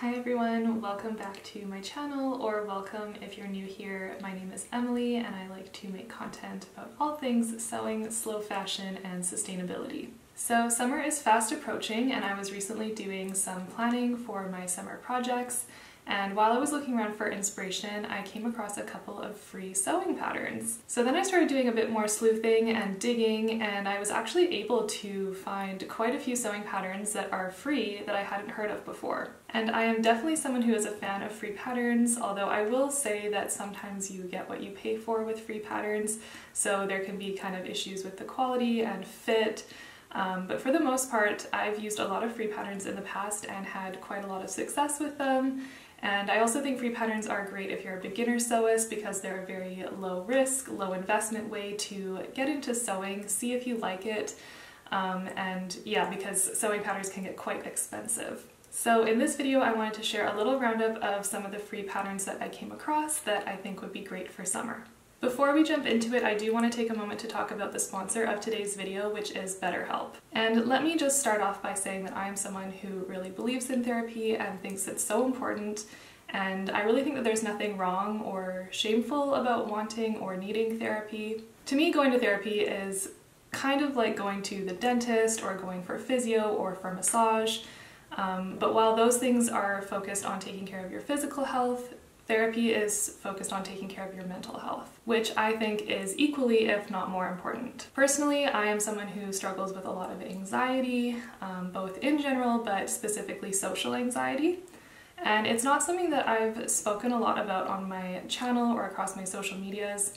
Hi everyone, welcome back to my channel, or welcome if you're new here. My name is Emily and I like to make content about all things sewing, slow fashion, and sustainability. So summer is fast approaching and I was recently doing some planning for my summer projects and while I was looking around for inspiration, I came across a couple of free sewing patterns. So then I started doing a bit more sleuthing and digging, and I was actually able to find quite a few sewing patterns that are free that I hadn't heard of before. And I am definitely someone who is a fan of free patterns, although I will say that sometimes you get what you pay for with free patterns, so there can be kind of issues with the quality and fit. Um, but for the most part, I've used a lot of free patterns in the past and had quite a lot of success with them. And I also think free patterns are great if you're a beginner sewist because they're a very low risk, low investment way to get into sewing, see if you like it, um, and yeah, because sewing patterns can get quite expensive. So in this video I wanted to share a little roundup of some of the free patterns that I came across that I think would be great for summer. Before we jump into it, I do want to take a moment to talk about the sponsor of today's video, which is BetterHelp. And let me just start off by saying that I am someone who really believes in therapy and thinks it's so important and I really think that there's nothing wrong or shameful about wanting or needing therapy. To me, going to therapy is kind of like going to the dentist or going for physio or for massage. Um, but while those things are focused on taking care of your physical health, Therapy is focused on taking care of your mental health, which I think is equally, if not more important. Personally, I am someone who struggles with a lot of anxiety, um, both in general, but specifically social anxiety. And it's not something that I've spoken a lot about on my channel or across my social medias.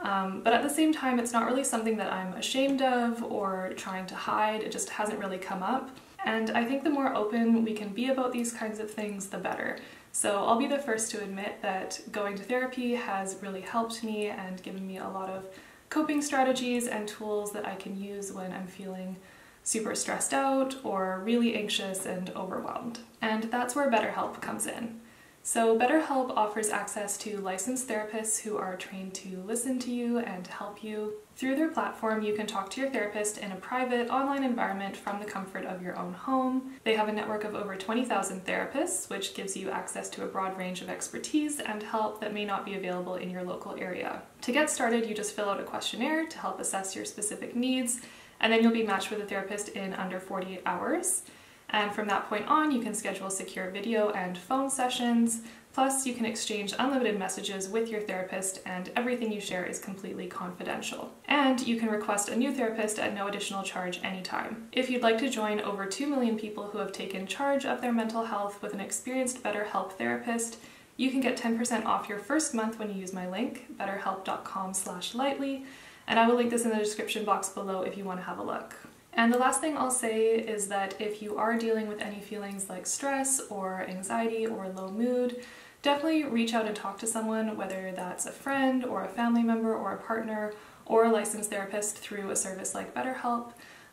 Um, but at the same time, it's not really something that I'm ashamed of or trying to hide. It just hasn't really come up. And I think the more open we can be about these kinds of things, the better. So I'll be the first to admit that going to therapy has really helped me and given me a lot of coping strategies and tools that I can use when I'm feeling super stressed out or really anxious and overwhelmed. And that's where BetterHelp comes in. So BetterHelp offers access to licensed therapists who are trained to listen to you and help you. Through their platform, you can talk to your therapist in a private online environment from the comfort of your own home. They have a network of over 20,000 therapists, which gives you access to a broad range of expertise and help that may not be available in your local area. To get started, you just fill out a questionnaire to help assess your specific needs, and then you'll be matched with a therapist in under 48 hours. And from that point on, you can schedule secure video and phone sessions. Plus, you can exchange unlimited messages with your therapist, and everything you share is completely confidential. And you can request a new therapist at no additional charge anytime. If you'd like to join over 2 million people who have taken charge of their mental health with an experienced BetterHelp therapist, you can get 10% off your first month when you use my link, betterhelp.com slash lightly, and I will link this in the description box below if you want to have a look. And the last thing I'll say is that if you are dealing with any feelings like stress or anxiety or low mood, definitely reach out and talk to someone, whether that's a friend or a family member or a partner or a licensed therapist through a service like BetterHelp,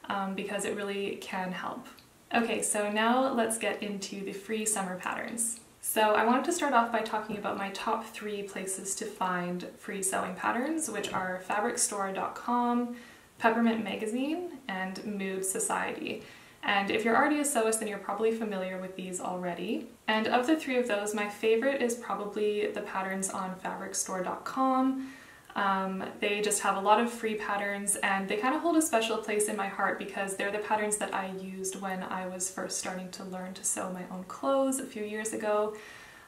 um, because it really can help. Okay, so now let's get into the free summer patterns. So I wanted to start off by talking about my top three places to find free sewing patterns, which are fabricstore.com, Peppermint Magazine, and Mood Sewciety. And if you're already a sewist, then you're probably familiar with these already. And of the three of those, my favorite is probably the patterns on fabricstore.com. Um, they just have a lot of free patterns and they kind of hold a special place in my heart because they're the patterns that I used when I was first starting to learn to sew my own clothes a few years ago.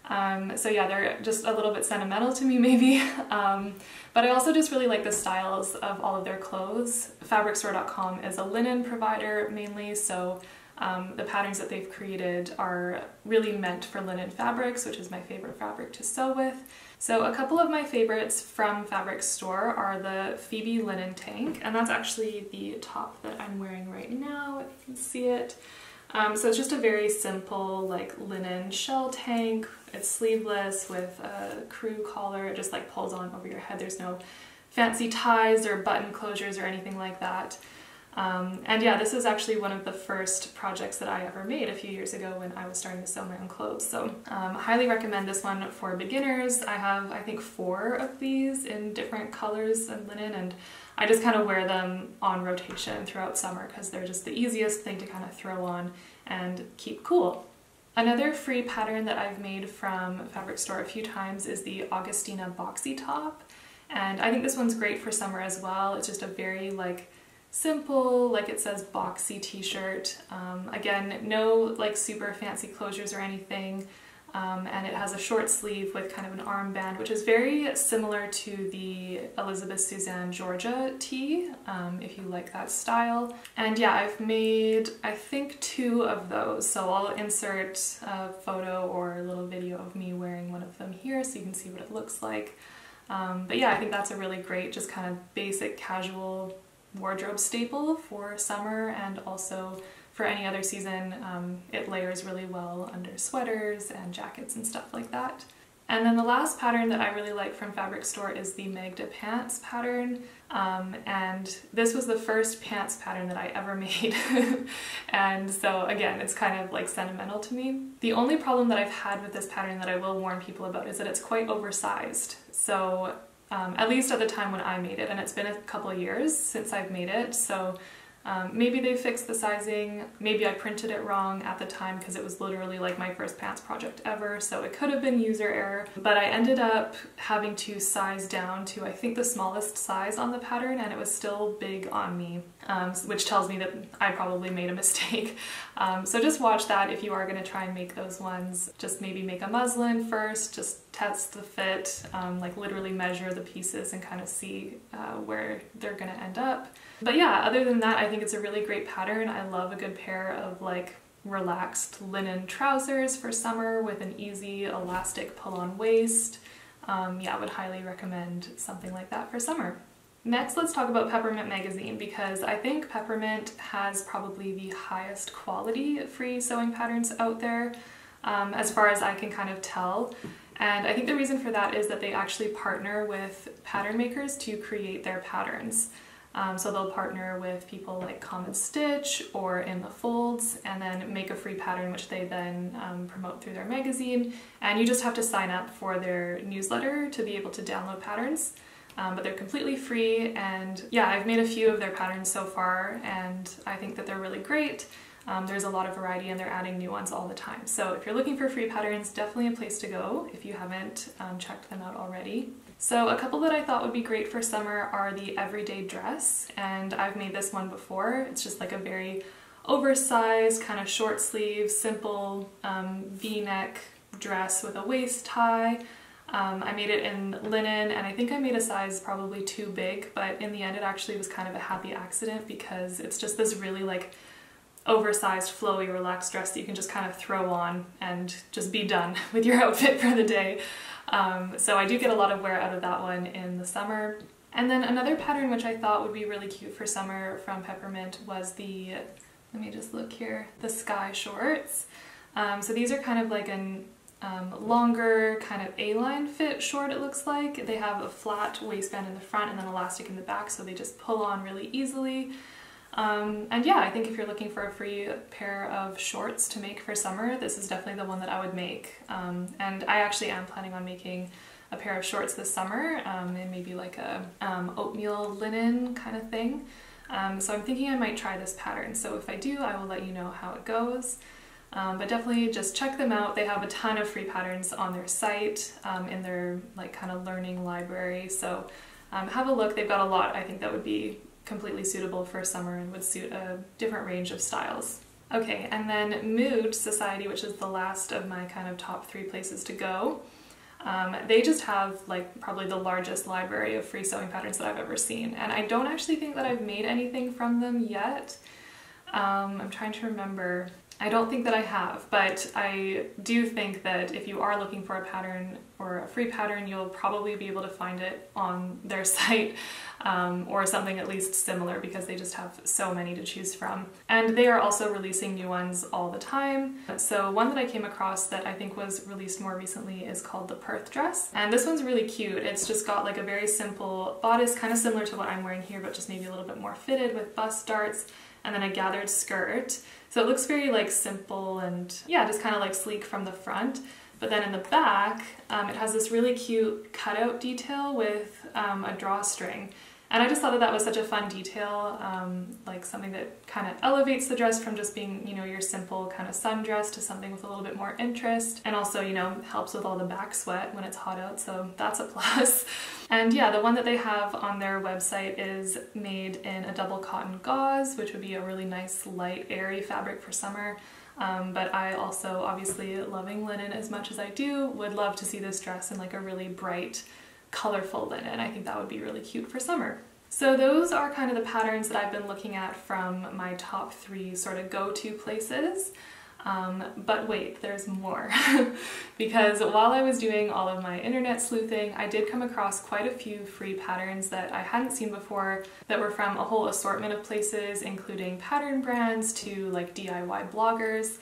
Um, so yeah, they're just a little bit sentimental to me maybe. Um, but I also just really like the styles of all of their clothes. Fabricstore.com is a linen provider mainly, so um, the patterns that they've created are really meant for linen fabrics, which is my favorite fabric to sew with. So a couple of my favorites from Fabric Store are the Phoebe linen tank, and that's actually the top that I'm wearing right now, if you can see it. Um, so it's just a very simple like linen shell tank. It's sleeveless with a crew collar. It just like pulls on over your head. There's no fancy ties or button closures or anything like that. Um, and yeah, this is actually one of the first projects that I ever made a few years ago when I was starting to sew my own clothes. So um, highly recommend this one for beginners. I have, I think, four of these in different colors and linen, and I just kind of wear them on rotation throughout summer because they're just the easiest thing to kind of throw on and keep cool. Another free pattern that I've made from Fabric Store a few times is the Agustina Boxy Top. And I think this one's great for summer as well. It's just a very like simple, like it says boxy t-shirt. Um, again, no like super fancy closures or anything. Um, and it has a short sleeve with kind of an armband, which is very similar to the Elizabeth Suzanne Georgia tee, um, if you like that style. And yeah, I've made, I think, two of those, so I'll insert a photo or a little video of me wearing one of them here so you can see what it looks like. Um, but yeah, I think that's a really great, just kind of basic casual wardrobe staple for summer and also for any other season. Um, it layers really well under sweaters and jackets and stuff like that. And then the last pattern that I really like from Fabric Store is the Magda pants pattern. Um, and this was the first pants pattern that I ever made. and so again, it's kind of like sentimental to me. The only problem that I've had with this pattern that I will warn people about is that it's quite oversized. So um, at least at the time when I made it, and it's been a couple years since I've made it, so um, maybe they fixed the sizing, maybe I printed it wrong at the time because it was literally like my first pants project ever, so it could have been user error. But I ended up having to size down to I think the smallest size on the pattern and it was still big on me, um, which tells me that I probably made a mistake. Um, so just watch that if you are going to try and make those ones. Just maybe make a muslin first, just test the fit, um, like literally measure the pieces and kind of see uh, where they're going to end up. But yeah, other than that, I think it's a really great pattern. I love a good pair of like relaxed linen trousers for summer with an easy elastic pull-on waist. Um, yeah, I would highly recommend something like that for summer. Next, let's talk about Peppermint Magazine because I think Peppermint has probably the highest quality free sewing patterns out there um, as far as I can kind of tell. And I think the reason for that is that they actually partner with pattern makers to create their patterns. Um, so they'll partner with people like Common Stitch or In the Folds and then make a free pattern which they then um, promote through their magazine. And you just have to sign up for their newsletter to be able to download patterns. Um, but they're completely free and yeah, I've made a few of their patterns so far and I think that they're really great. Um, there's a lot of variety and they're adding new ones all the time. So if you're looking for free patterns, definitely a place to go if you haven't um, checked them out already. So a couple that I thought would be great for summer are the everyday dress, and I've made this one before. It's just like a very oversized, kind of short sleeve, simple um, v-neck dress with a waist tie. Um, I made it in linen and I think I made a size probably too big, but in the end it actually was kind of a happy accident because it's just this really like oversized, flowy, relaxed dress that you can just kind of throw on and just be done with your outfit for the day. Um, so I do get a lot of wear out of that one in the summer. And then another pattern which I thought would be really cute for summer from Peppermint was the, let me just look here, the Skye shorts. Um, so these are kind of like an um, longer kind of A-line fit short it looks like. They have a flat waistband in the front and then elastic in the back so they just pull on really easily. Um, and yeah, I think if you're looking for a free pair of shorts to make for summer, this is definitely the one that I would make. Um, and I actually am planning on making a pair of shorts this summer um, and maybe like a um, oatmeal linen kind of thing. Um, so I'm thinking I might try this pattern. So if I do, I will let you know how it goes. Um, but definitely just check them out. They have a ton of free patterns on their site in their like kind of learning library. So have a look. They've got a lot I think that would be completely suitable for summer and would suit a different range of styles. Okay, and then Mood Sewciety, which is the last of my kind of top three places to go. Um, they just have like probably the largest library of free sewing patterns that I've ever seen. And I don't actually think that I've made anything from them yet. Um, I'm trying to remember. I don't think that I have, but I do think that if you are looking for a pattern or a free pattern, you'll probably be able to find it on their site um, or something at least similar because they just have so many to choose from. And they are also releasing new ones all the time. So one that I came across that I think was released more recently is called the Perth dress. And this one's really cute. It's just got like a very simple bodice, kind of similar to what I'm wearing here, but just maybe a little bit more fitted with bust darts and then a gathered skirt. So it looks very like simple and yeah, just kind of like sleek from the front. But then in the back, um, it has this really cute cutout detail with um, a drawstring. And I just thought that that was such a fun detail, um, like something that kind of elevates the dress from just being, you know, your simple kind of sundress to something with a little bit more interest. And also, you know, helps with all the back sweat when it's hot out, so that's a plus. And yeah, the one that they have on their website is made in a double cotton gauze, which would be a really nice, light, airy fabric for summer. Um, but I also, obviously loving linen as much as I do, would love to see this dress in like a really bright, colorful linen. I think that would be really cute for summer. So those are kind of the patterns that I've been looking at from my top three sort of go-to places. Um, but wait, there's more. because while I was doing all of my internet sleuthing, I did come across quite a few free patterns that I hadn't seen before that were from a whole assortment of places, including pattern brands to like DIY bloggers.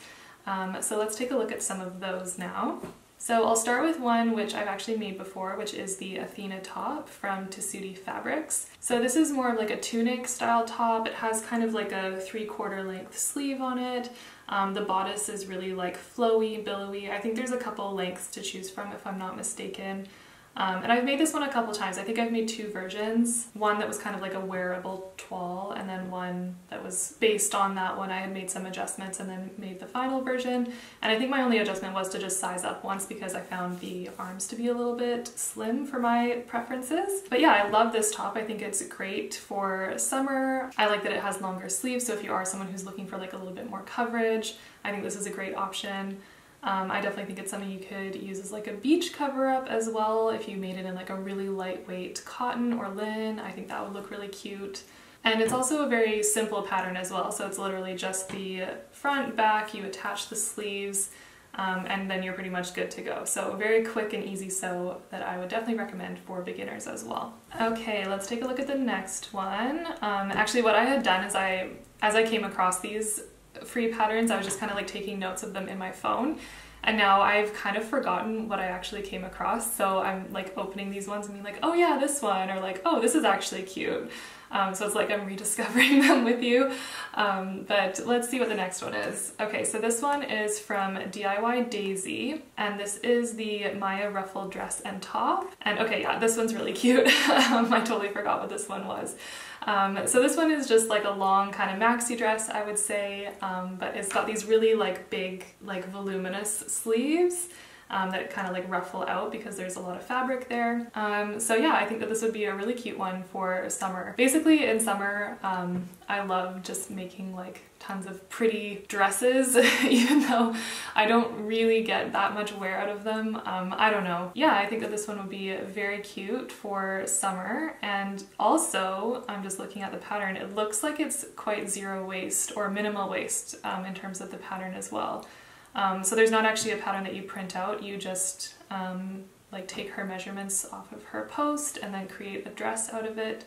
Um, so let's take a look at some of those now. So I'll start with one which I've actually made before, which is the Athina top from Tessuti Fabrics. So this is more of like a tunic style top. It has kind of like a three quarter length sleeve on it. Um, the bodice is really like flowy, billowy. I think there's a couple lengths to choose from if I'm not mistaken. Um, and I've made this one a couple times. I think I've made two versions. One that was kind of like a wearable toile and then one that was based on that one. I had made some adjustments and then made the final version. And I think my only adjustment was to just size up once because I found the arms to be a little bit slim for my preferences. But yeah, I love this top. I think it's great for summer. I like that it has longer sleeves. So if you are someone who's looking for like a little bit more coverage, I think this is a great option. Um, I definitely think it's something you could use as like a beach cover up as well if you made it in like a really lightweight cotton or linen. I think that would look really cute. And it's also a very simple pattern as well. So it's literally just the front, back, you attach the sleeves, um, and then you're pretty much good to go. So a very quick and easy sew that I would definitely recommend for beginners as well. Okay, let's take a look at the next one. Um, actually what I had done is I, as I came across these free patterns, I was just kind of like taking notes of them in my phone. And now I've kind of forgotten what I actually came across. So I'm like opening these ones and being like, oh yeah, this one, or like, oh, this is actually cute. Um, so it's like I'm rediscovering them with you. Um, but let's see what the next one is. Okay, so this one is from DIY Daisy, and this is the Maya ruffle dress and top. And okay, yeah, this one's really cute. um, I totally forgot what this one was. Um, so this one is just like a long kind of maxi dress, I would say, um, but it's got these really like big, like voluminous sleeves um, that kind of like ruffle out because there's a lot of fabric there. Um, so yeah, I think that this would be a really cute one for summer. Basically in summer, um, I love just making like tons of pretty dresses, even though I don't really get that much wear out of them. Um, I don't know. Yeah, I think that this one would be very cute for summer. And also, I'm just looking at the pattern, it looks like it's quite zero waste or minimal waste um, in terms of the pattern as well. Um, so there's not actually a pattern that you print out, you just um, like take her measurements off of her post and then create a dress out of it.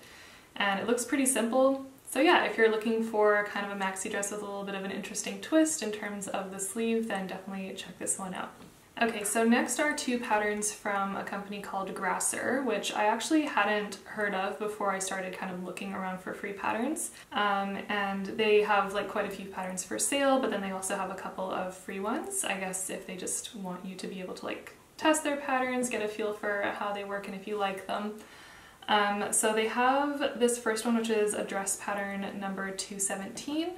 And it looks pretty simple. So yeah, if you're looking for kind of a maxi dress with a little bit of an interesting twist in terms of the sleeve, then definitely check this one out. Okay, so next are two patterns from a company called Grasser, which I actually hadn't heard of before I started kind of looking around for free patterns. Um, and they have like quite a few patterns for sale, but then they also have a couple of free ones, I guess if they just want you to be able to like test their patterns, get a feel for how they work and if you like them. Um, so they have this first one, which is a dress pattern number 217.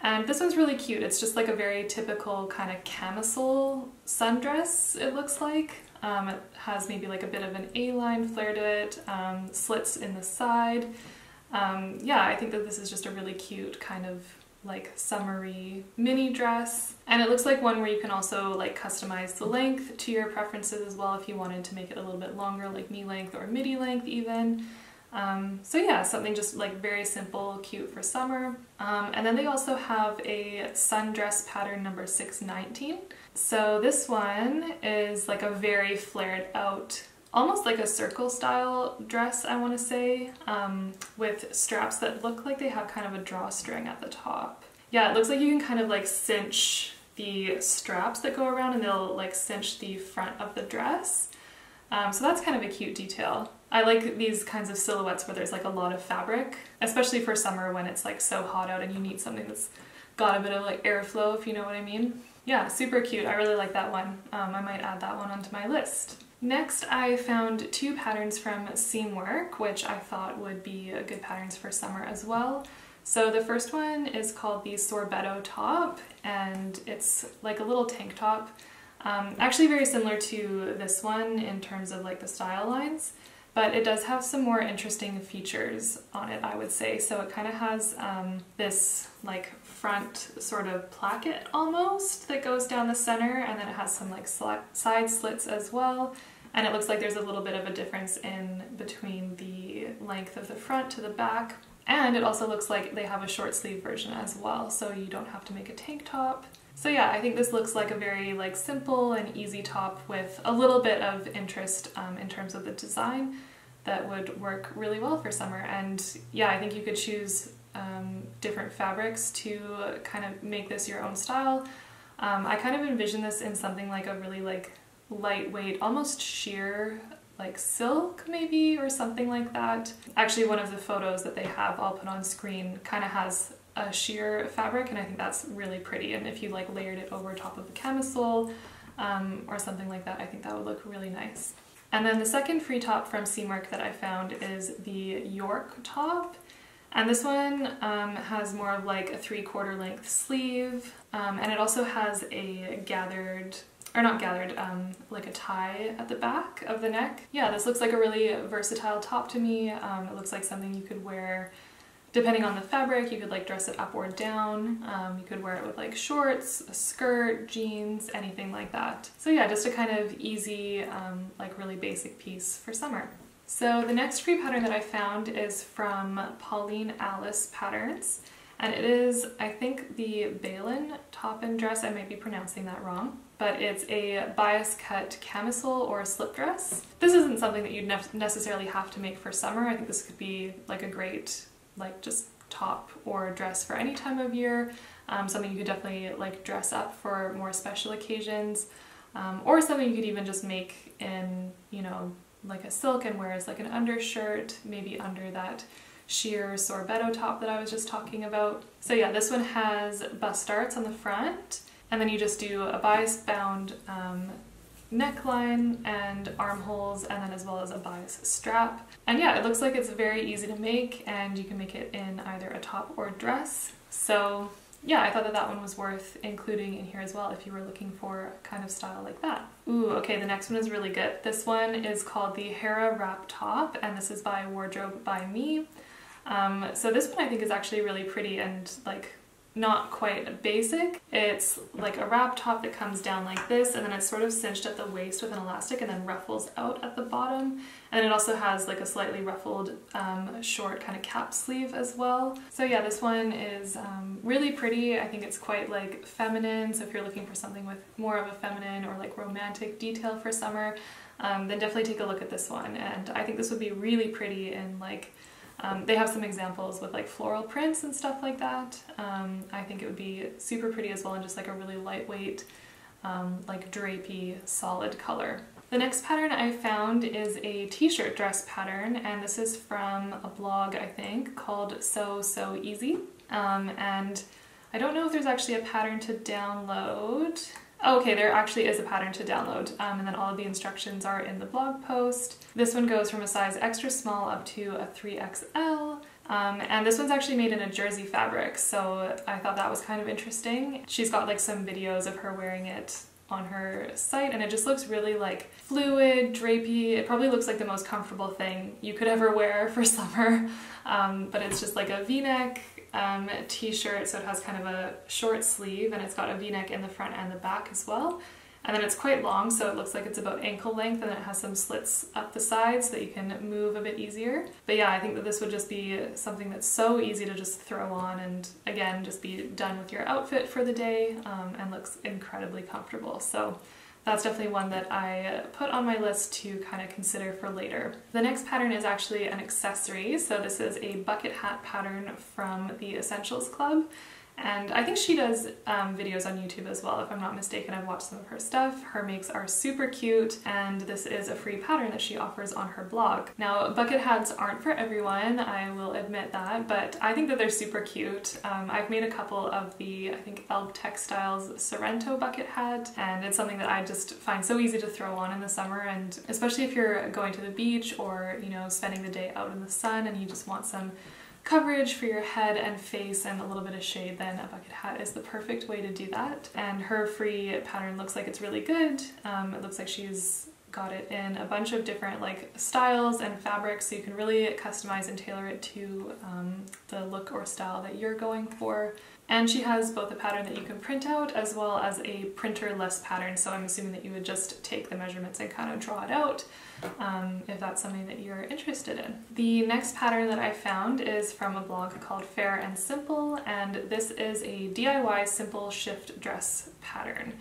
And this one's really cute. It's just like a very typical kind of camisole sundress, it looks like. Um, it has maybe like a bit of an A-line flare to it, um, slits in the side. Um, yeah, I think that this is just a really cute kind of like summery mini dress. And it looks like one where you can also like customize the length to your preferences as well if you wanted to make it a little bit longer, like knee length or midi length even. Um, so yeah, something just like very simple, cute for summer. Um, and then they also have a sundress pattern number 619. So this one is like a very flared out, almost like a circle style dress, I want to say, um, with straps that look like they have kind of a drawstring at the top. Yeah, it looks like you can kind of like cinch the straps that go around and they'll like cinch the front of the dress. Um, so that's kind of a cute detail. I like these kinds of silhouettes where there's like a lot of fabric, especially for summer when it's like so hot out and you need something that's got a bit of like airflow, if you know what I mean. Yeah, super cute. I really like that one. Um, I might add that one onto my list. Next, I found two patterns from Seamwork, which I thought would be good patterns for summer as well. So the first one is called the Sorbetto top, and it's like a little tank top. Um, actually very similar to this one in terms of like the style lines, but it does have some more interesting features on it, I would say. So it kind of has um, this like front sort of placket almost that goes down the center, and then it has some like side slits as well. And it looks like there's a little bit of a difference in between the length of the front to the back. And it also looks like they have a short sleeve version as well, so you don't have to make a tank top. So yeah, I think this looks like a very like simple and easy top with a little bit of interest um, in terms of the design that would work really well for summer. And yeah, I think you could choose um, different fabrics to kind of make this your own style. Um, I kind of envision this in something like a really like lightweight, almost sheer like silk maybe or something like that. Actually one of the photos that they have I'll put on screen kind of has a sheer fabric and I think that's really pretty and if you like layered it over top of a camisole um, or something like that I think that would look really nice. And then the second free top from Seamwork that I found is the York top. And this one um, has more of like a three quarter length sleeve um, and it also has a gathered or not gathered, um, like a tie at the back of the neck. Yeah, this looks like a really versatile top to me. Um, it looks like something you could wear depending on the fabric, you could like dress it up or down. Um, you could wear it with like shorts, a skirt, jeans, anything like that. So yeah, just a kind of easy, um, like really basic piece for summer. So the next free pattern that I found is from Pauline Alice Patterns. And it is, I think, the Bailen top and dress. I might be pronouncing that wrong but it's a bias cut camisole or a slip dress. This isn't something that you'd ne necessarily have to make for summer. I think this could be like a great, like just top or dress for any time of year. Um, something you could definitely like dress up for more special occasions. Um, or something you could even just make in, you know, like a silk and wear as like an undershirt, maybe under that sheer sorbetto top that I was just talking about. So yeah, this one has bust darts on the front and then you just do a bias bound um, neckline and armholes and then as well as a bias strap. And yeah, it looks like it's very easy to make and you can make it in either a top or dress. So yeah, I thought that that one was worth including in here as well if you were looking for a kind of style like that. Ooh, okay, the next one is really good. This one is called the Hera Wrap Top and this is by Wardrobe by Me. Um, so this one I think is actually really pretty and like not quite basic. It's like a wrap top that comes down like this and then it's sort of cinched at the waist with an elastic and then ruffles out at the bottom. And it also has like a slightly ruffled um, short kind of cap sleeve as well. So yeah, this one is um, really pretty. I think it's quite like feminine. So if you're looking for something with more of a feminine or like romantic detail for summer, um, then definitely take a look at this one. And I think this would be really pretty in like um, they have some examples with like floral prints and stuff like that. Um, I think it would be super pretty as well and just like a really lightweight, um, like drapey, solid color. The next pattern I found is a t-shirt dress pattern and this is from a blog I think called So Sew Easy. Um, and I don't know if there's actually a pattern to download. Oh, okay, there actually is a pattern to download, um, and then all of the instructions are in the blog post. This one goes from a size extra small up to a 3XL. Um, and this one's actually made in a jersey fabric, so I thought that was kind of interesting. She's got like some videos of her wearing it on her site and it just looks really like fluid, drapey. It probably looks like the most comfortable thing you could ever wear for summer. Um, but it's just like a v-neck um, t-shirt, so it has kind of a short sleeve and it's got a v-neck in the front and the back as well. And then it's quite long, so it looks like it's about ankle length and it has some slits up the sides so that you can move a bit easier. But yeah, I think that this would just be something that's so easy to just throw on and again, just be done with your outfit for the day um, and looks incredibly comfortable. So that's definitely one that I put on my list to kind of consider for later. The next pattern is actually an accessory. So this is a bucket hat pattern from the Essentials Club. And I think she does um, videos on YouTube as well, if I'm not mistaken. I've watched some of her stuff. Her makes are super cute, and this is a free pattern that she offers on her blog. Now, bucket hats aren't for everyone, I will admit that, but I think that they're super cute. Um, I've made a couple of the, I think, Elbe Textiles Sorrento bucket hat, and it's something that I just find so easy to throw on in the summer, and especially if you're going to the beach or, you know, spending the day out in the sun and you just want some coverage for your head and face and a little bit of shade, then a bucket hat is the perfect way to do that. And her free pattern looks like it's really good. Um, it looks like she's got it in a bunch of different like styles and fabrics so you can really customize and tailor it to um, the look or style that you're going for. And she has both a pattern that you can print out as well as a printer-less pattern, so I'm assuming that you would just take the measurements and kind of draw it out um, if that's something that you're interested in. The next pattern that I found is from a blog called Fair and Simple, and this is a DIY simple shift dress pattern.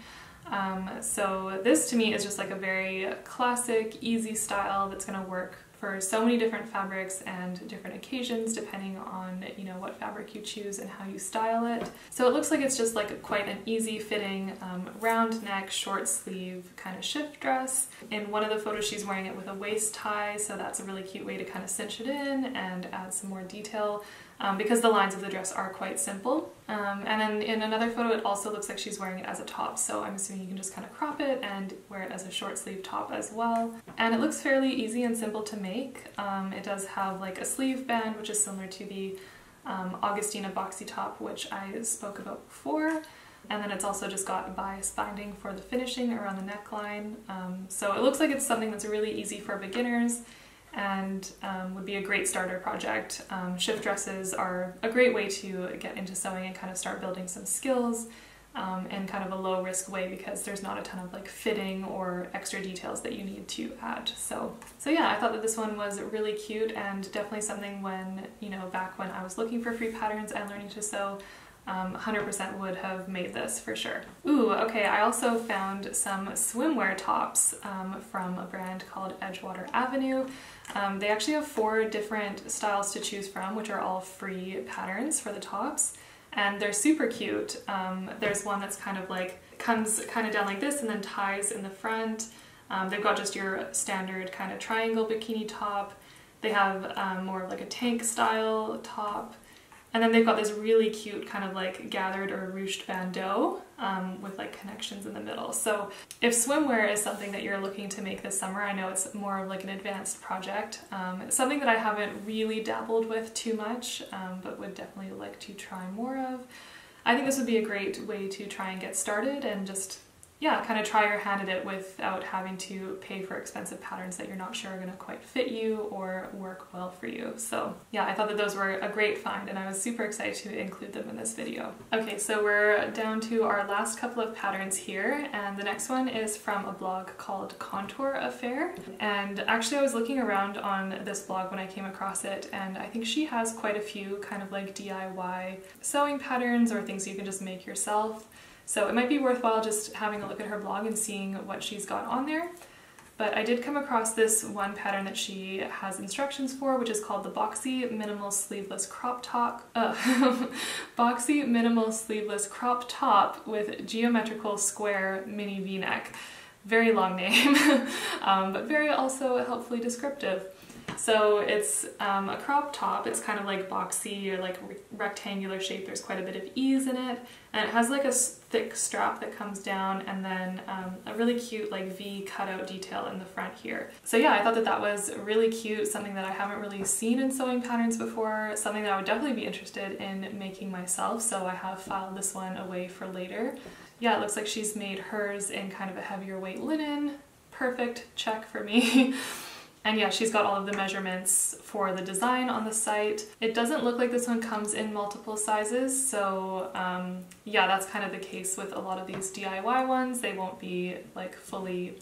Um, so this to me is just like a very classic, easy style that's going to work for so many different fabrics and different occasions depending on you know what fabric you choose and how you style it. So it looks like it's just like a, quite an easy fitting um, round neck short sleeve kind of shift dress. In one of the photos she's wearing it with a waist tie so that's a really cute way to kind of cinch it in and add some more detail um, because the lines of the dress are quite simple. Um, and then in another photo it also looks like she's wearing it as a top, so I'm assuming you can just kind of crop it and wear it as a short sleeve top as well. And it looks fairly easy and simple to make. Um, it does have like a sleeve band, which is similar to the um, Agustina boxy top, which I spoke about before. And then it's also just got bias binding for the finishing around the neckline. Um, so it looks like it's something that's really easy for beginners and um, would be a great starter project. Um, shift dresses are a great way to get into sewing and kind of start building some skills um, in kind of a low risk way because there's not a ton of like fitting or extra details that you need to add. So, so yeah, I thought that this one was really cute and definitely something when, you know, back when I was looking for free patterns and learning to sew, 100% um, would have made this for sure. Ooh, okay, I also found some swimwear tops um, from a brand called Edgewater Avenue. Um, they actually have four different styles to choose from, which are all free patterns for the tops. And they're super cute. Um, there's one that's kind of like, comes kind of down like this and then ties in the front. Um, they've got just your standard kind of triangle bikini top. They have more of like a tank style top. And then they've got this really cute kind of like gathered or ruched bandeau um, with like connections in the middle. So if swimwear is something that you're looking to make this summer, I know it's more of like an advanced project. Um, something that I haven't really dabbled with too much, um, but would definitely like to try more of. I think this would be a great way to try and get started and just yeah, kind of try your hand at it without having to pay for expensive patterns that you're not sure are going to quite fit you or work well for you. So yeah, I thought that those were a great find and I was super excited to include them in this video. Okay, so we're down to our last couple of patterns here and the next one is from a blog called Contour Affair. And actually I was looking around on this blog when I came across it and I think she has quite a few kind of like DIY sewing patterns or things you can just make yourself. So it might be worthwhile just having a look at her blog and seeing what she's got on there. But I did come across this one pattern that she has instructions for, which is called the Boxy Minimal Sleeveless Crop Top. Uh, Boxy Minimal Sleeveless Crop Top with Geometrical Square Mini V-neck. Very long name, um, but very also helpfully descriptive. So it's um, a crop top, it's kind of like boxy or like re rectangular shape, there's quite a bit of ease in it, and it has like a thick strap that comes down and then um, a really cute like V cutout detail in the front here. So yeah, I thought that that was really cute, something that I haven't really seen in sewing patterns before, something that I would definitely be interested in making myself, so I have filed this one away for later. Yeah, it looks like she's made hers in kind of a heavier weight linen. Perfect, check for me. And yeah, she's got all of the measurements for the design on the site. It doesn't look like this one comes in multiple sizes, so um, yeah, that's kind of the case with a lot of these DIY ones. They won't be like fully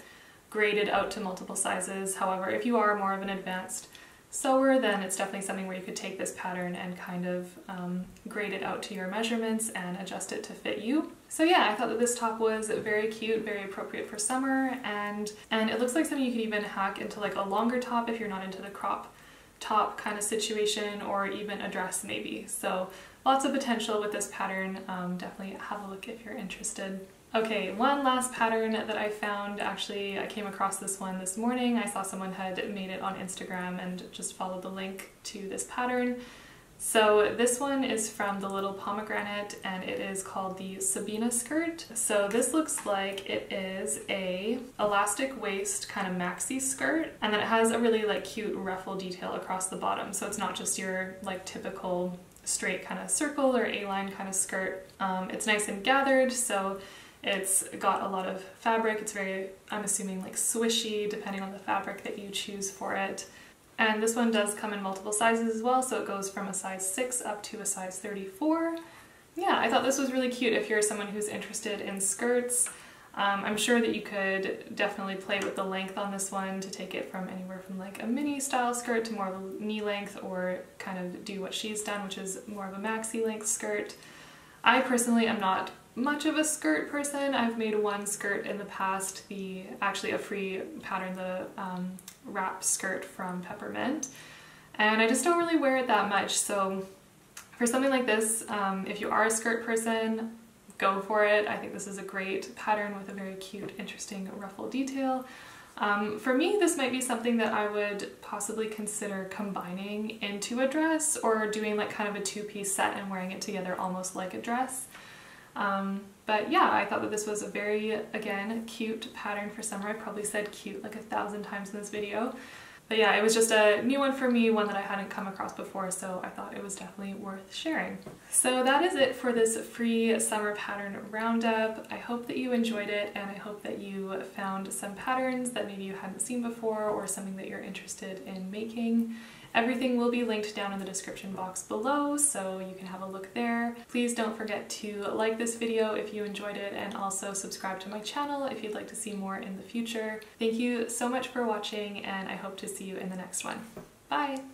graded out to multiple sizes. However, if you are more of an advanced sewer, then it's definitely something where you could take this pattern and kind of um, grade it out to your measurements and adjust it to fit you. So yeah, I thought that this top was very cute, very appropriate for summer, and, and it looks like something you could even hack into like a longer top if you're not into the crop top kind of situation or even a dress maybe. So lots of potential with this pattern. Um, definitely have a look if you're interested. Okay, one last pattern that I found, actually I came across this one this morning. I saw someone had made it on Instagram and just followed the link to this pattern. So this one is from the Little Pomegranate and it is called the Sabina skirt. So this looks like it is a elastic waist kind of maxi skirt and then it has a really like cute ruffle detail across the bottom. So it's not just your like typical straight kind of circle or A-line kind of skirt. Um, it's nice and gathered so it's got a lot of fabric. It's very, I'm assuming, like swishy, depending on the fabric that you choose for it. And this one does come in multiple sizes as well, so it goes from a size 6 up to a size 34. Yeah, I thought this was really cute if you're someone who's interested in skirts. Um, I'm sure that you could definitely play with the length on this one to take it from anywhere from like a mini style skirt to more of a knee length or kind of do what she's done, which is more of a maxi length skirt. I personally am not much of a skirt person. I've made one skirt in the past, the actually a free pattern, the um, wrap skirt from Peppermint, and I just don't really wear it that much. So for something like this, um, if you are a skirt person, go for it. I think this is a great pattern with a very cute, interesting ruffle detail. Um, for me, this might be something that I would possibly consider combining into a dress or doing like kind of a two-piece set and wearing it together almost like a dress. Um, but yeah, I thought that this was a very, again, cute pattern for summer. I probably said cute like a thousand times in this video. But yeah, it was just a new one for me, one that I hadn't come across before, so I thought it was definitely worth sharing. So that is it for this free summer pattern roundup. I hope that you enjoyed it and I hope that you found some patterns that maybe you hadn't seen before or something that you're interested in making. Everything will be linked down in the description box below, so you can have a look there. Please don't forget to like this video if you enjoyed it and also subscribe to my channel if you'd like to see more in the future. Thank you so much for watching and I hope to see you in the next one. Bye!